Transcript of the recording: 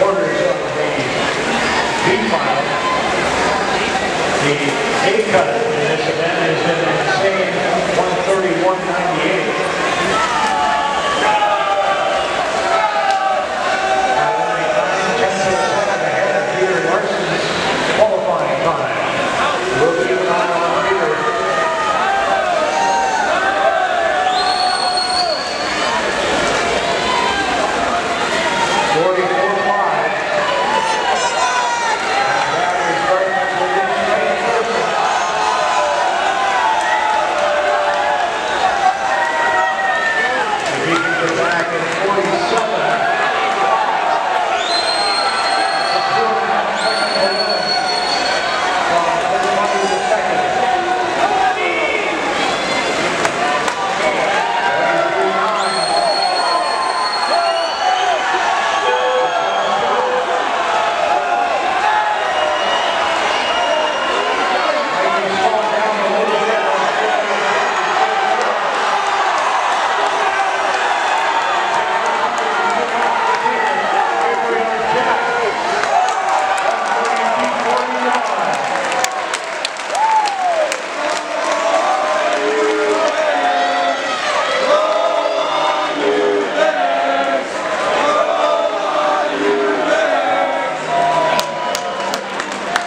orders of the B file. The A cut in this event has been. and 40